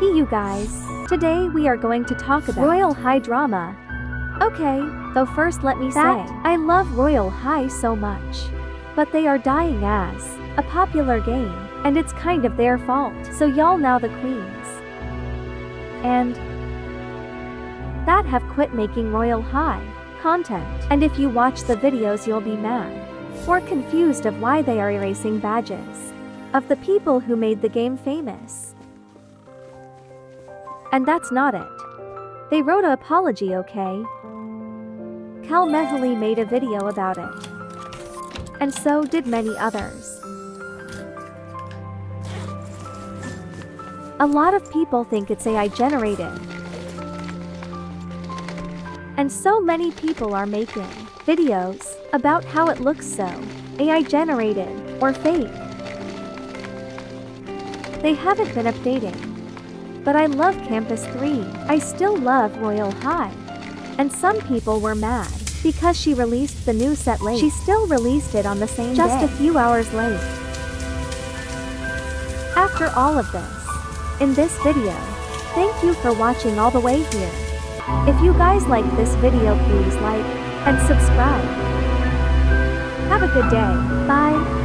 Hey you guys. Today we are going to talk about Royal High drama. Okay, though first let me That- say, I love Royal High so much. But they are dying as a popular game, and it's kind of their fault. So y'all now the queens. And that have quit making Royal High content. And if you watch the videos you'll be mad or confused of why they are erasing badges of the people who made the game famous. And that's not it. They wrote a apology, okay? Cal Mehuli made a video about it. And so did many others. A lot of people think it's AI generated. And so many people are making videos about how it looks so AI generated or fake. They haven't been updating. But I love Campus 3. I still love Royal High. And some people were mad because she released the new set late. She still released it on the same day. just day. a few hours late. After all of this, in this video, thank you for watching all the way here. If you guys like this video please like and subscribe. Have a good day. Bye.